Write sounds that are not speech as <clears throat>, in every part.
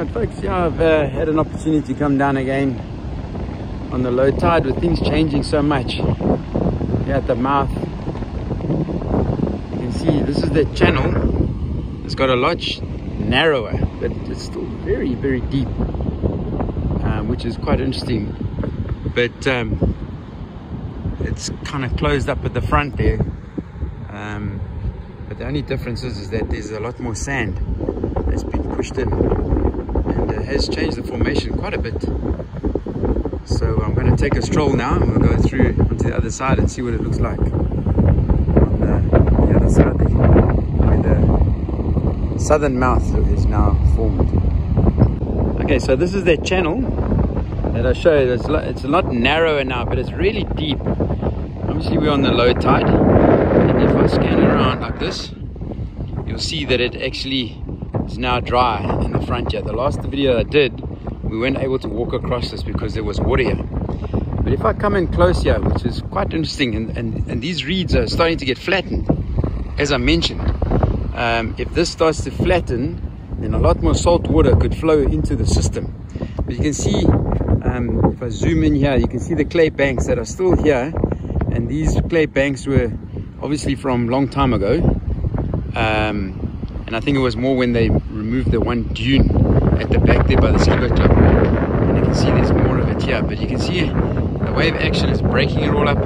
Right, folks, yeah, I've uh, had an opportunity to come down again on the low tide with things changing so much. Here at the mouth, you can see this is the channel. It's got a lot narrower, but it's still very, very deep, um, which is quite interesting. But um, it's kind of closed up at the front there. Um, but the only difference is, is that there's a lot more sand that's been pushed in and it has changed the formation quite a bit. So I'm going to take a stroll now and we'll go through onto the other side and see what it looks like on the, the other side where the southern mouth is now formed. Okay, so this is that channel that I showed. It's, it's a lot narrower now, but it's really deep. Obviously we're on the low tide, and if I scan around like this, you'll see that it actually is now dry in the front here. The last video I did, we weren't able to walk across this because there was water here. But if I come in close here, which is quite interesting, and, and, and these reeds are starting to get flattened, as I mentioned. Um, if this starts to flatten, then a lot more salt water could flow into the system. But you can see, um, if I zoom in here, you can see the clay banks that are still here. And these clay banks were obviously from long time ago. Um, and I think it was more when they removed the one dune at the back there by the speedboat club and you can see there's more of it here but you can see the wave action is breaking it all up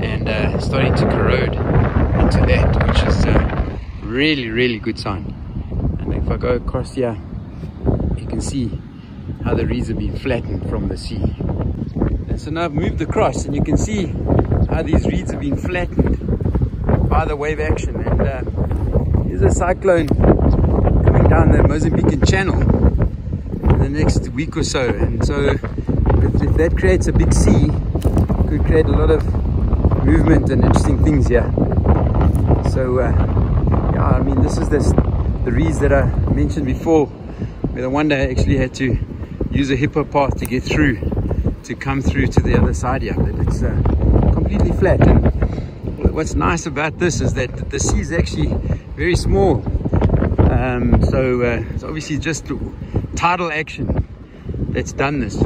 and uh, starting to corrode into that which is a really really good sign. And if I go across here you can see how the reeds have been flattened from the sea. And so now I've moved across and you can see how these reeds have been flattened by the wave action. And uh, there's a cyclone coming down the Mozambican channel in the next week or so. And so if, if that creates a big sea, could create a lot of movement and interesting things here. So uh, yeah, I mean, this is this, the reeds that I mentioned before, where the one day I actually had to use a hippo path to get through, to come through to the other side here. But it's uh, completely flat. And what's nice about this is that the sea is actually very small. Um, so uh, it's obviously just tidal action that's done this.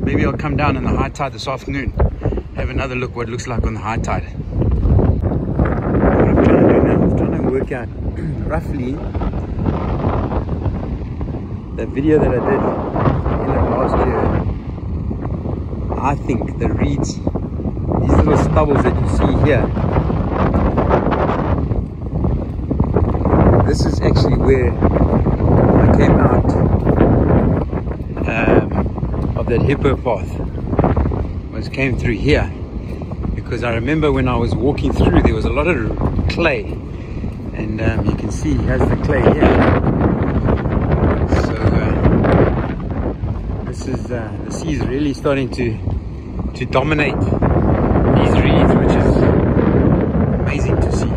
Maybe I'll come down on the high tide this afternoon, have another look what it looks like on the high tide. What I'm trying to do now, I'm trying to work out <clears throat> roughly the video that I did in the last year. I think the reeds, these little stubbles that you see here, this is actually where I came out um, of that hippo path. Was came through here because I remember when I was walking through there was a lot of clay. And um, you can see has the clay here. So uh, this is uh, the sea is really starting to to dominate these reeds which is amazing to see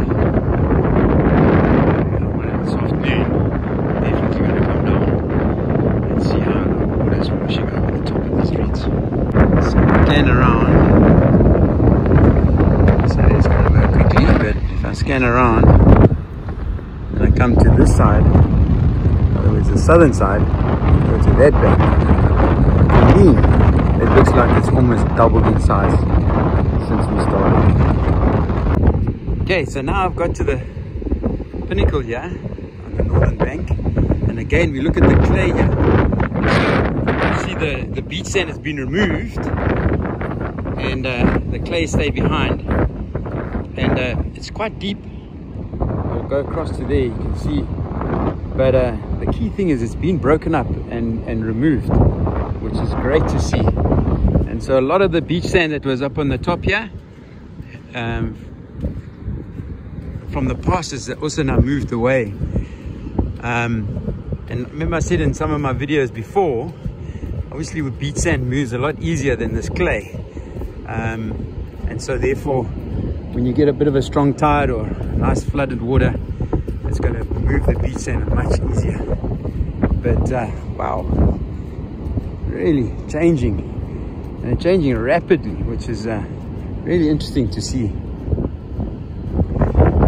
scan around So it's going to go quickly, but if I scan around and I come to this side, in other words the southern side, go to that bank. For me, it looks like it's almost doubled in size since we started. Okay, so now I've got to the pinnacle here on the northern bank. And again, we look at the clay here. The, the beach sand has been removed and uh, the clay stayed behind. And uh, it's quite deep. I'll go across to there you can see. But uh, the key thing is it's been broken up and and removed which is great to see. And so a lot of the beach sand that was up on the top here um, from the past has also now moved away. Um, and remember I said in some of my videos before obviously with beach sand moves a lot easier than this clay um, and so therefore when you get a bit of a strong tide or nice flooded water, it's going to move the beach sand much easier. But uh, wow, really changing and changing rapidly, which is uh, really interesting to see. You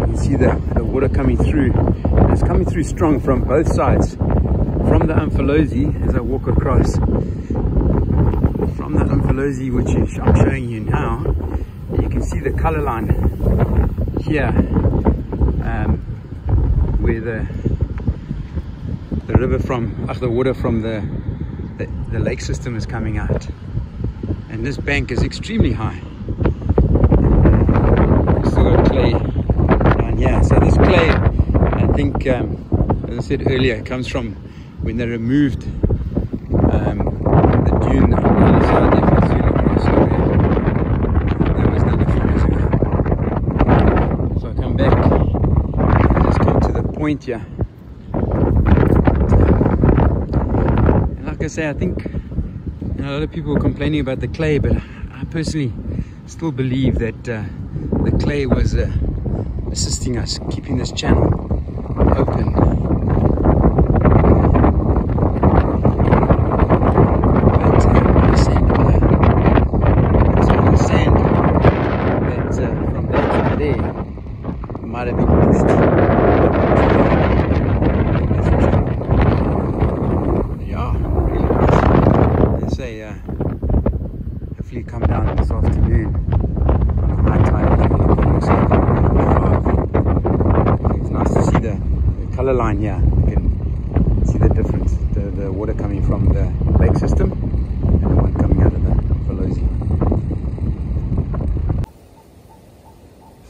can see the, the water coming through. And it's coming through strong from both sides, from the Umfolozi as I walk across. Umfolozi, which I'm showing you now, you can see the color line here um, where the the river from, uh, the water from the, the, the lake system is coming out. And this bank is extremely high. Still got clay down here. So this clay, I think, um, as I said earlier, comes from when they removed um, the dune on the other side there from Zulu Cross over here. That was another few years ago. So I come back, I just come point here. And like I say, I think you know, a lot of people were complaining about the clay, but I personally still believe that uh, the clay was uh, assisting us, keeping this channel open. But, uh, the sand over there. So the sand that uh, from there to there might have been pushed. Yeah, really nice. They say uh, hopefully come down this afternoon on a high tide if you're looking yourself It's nice to see the, the color line here. You can see the difference, the, the water coming from the lake system and the one coming out of the Umfolozi.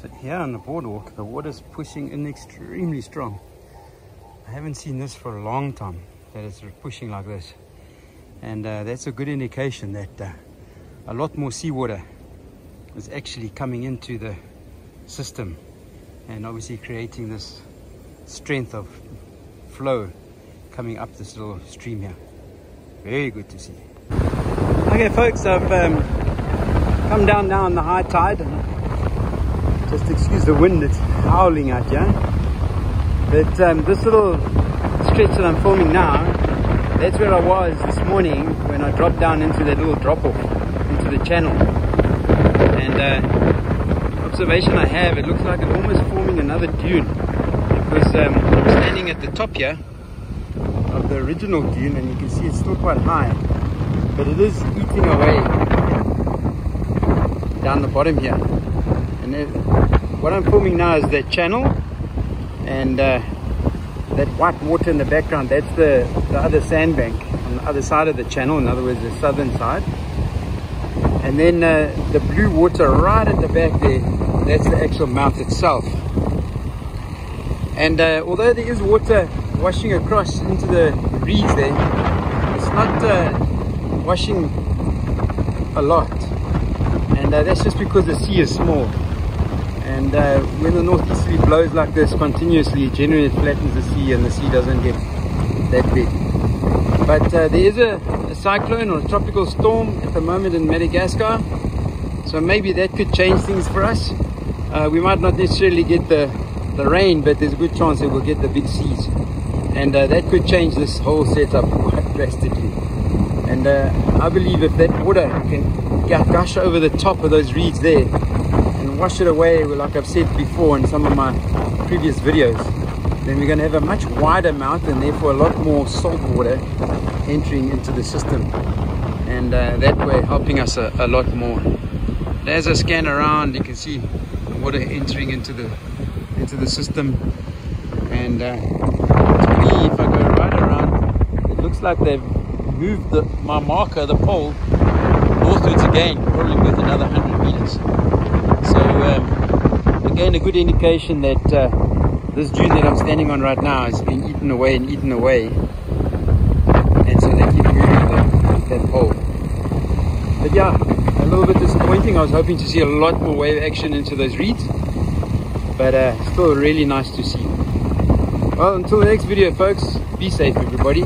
So here on the boardwalk, the water's pushing in extremely strong. I haven't seen this for a long time, that it's pushing like this. And uh, that's a good indication that uh, a lot more seawater is actually coming into the system and obviously creating this strength of flow coming up this little stream here. Very good to see. Okay folks, I've um, come down now on the high tide. Just excuse the wind, it's howling out here. But um, this little stretch that I'm filming now, that's where I was this morning when I dropped down into that little drop off into the channel. And uh, observation I have, it looks like it's almost forming another dune. Because um, I'm standing at the top here of the original dune and you can see it's still quite high. But it is eating away down the bottom here. And it, what I'm filming now is that channel and uh, that white water in the background. That's the, the other sandbank on the other side of the channel. In other words the southern side. And then uh, the blue water right at the back there that's the actual mount itself. And uh, although there is water washing across into the reeds there it's not uh, washing a lot. And uh, that's just because the sea is small and uh, when the northeasterly blows like this continuously generally it flattens the sea and the sea doesn't get that big. But uh, there is a, a, cyclone or a tropical storm at the moment in Madagascar. So maybe that could change things for us. Uh, we might not necessarily get the the rain but there's a good chance that we'll get the big seas. And uh, that could change this whole setup <laughs> quite drastically. And uh, I believe if that water can gush over the top of those reeds there and wash it away like I've said before in some of my previous videos. Then we're going to have a much wider mouth and therefore a lot more salt water entering into the system. And uh, that way helping us a, a lot more. And as I scan around you can see water entering into the into the system. And uh, to me if I go right around it looks like they've moved the, my marker the pole northwards again probably with another 100 meters um, again a good indication that uh, this dune that I'm standing on right now is being eaten away and eaten away. And so they keep moving the, that pole but yeah a little bit disappointing. I was hoping to see a lot more wave action into those reeds but uh, still really nice to see. Well until the next video folks be safe everybody